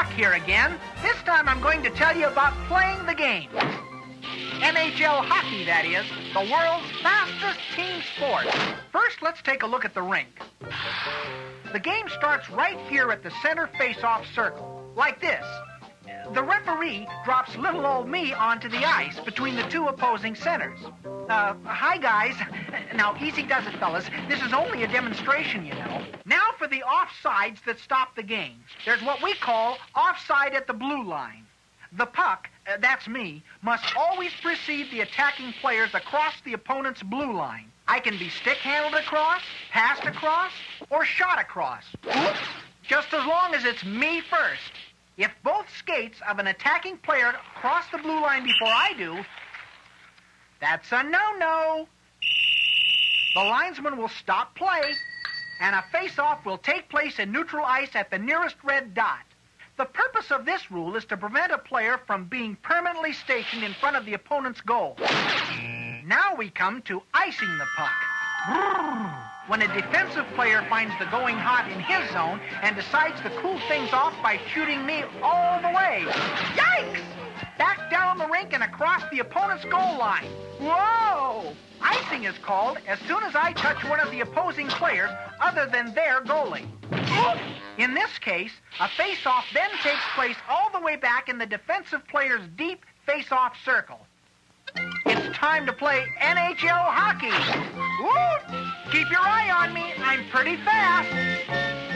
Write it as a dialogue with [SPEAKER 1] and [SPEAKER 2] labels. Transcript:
[SPEAKER 1] Puck here again. This time I'm going to tell you about playing the game. NHL hockey, that is, the world's fastest team sport. First, let's take a look at the rink. The game starts right here at the center face-off circle, like this. The referee drops little old me onto the ice between the two opposing centers. Uh, hi, guys. Now, easy does it, fellas. This is only a demonstration, you know. Now for the offsides that stop the game. There's what we call offside at the blue line. The puck, uh, that's me, must always precede the attacking players across the opponent's blue line. I can be stick-handled across, passed across, or shot across. Oops. Just as long as it's me first. If both skates of an attacking player cross the blue line before I do, that's a no-no. The linesman will stop play, and a face-off will take place in neutral ice at the nearest red dot. The purpose of this rule is to prevent a player from being permanently stationed in front of the opponent's goal. Now we come to icing the puck. When a defensive player finds the going hot in his zone and decides to cool things off by shooting me all the way. Yikes! Back down the rink and across the opponent's goal line. Whoa! Icing is called as soon as I touch one of the opposing players other than their goalie. In this case, a face-off then takes place all the way back in the defensive player's deep face-off circle. Time to play NHL hockey. Woo! Keep your eye on me. I'm pretty fast.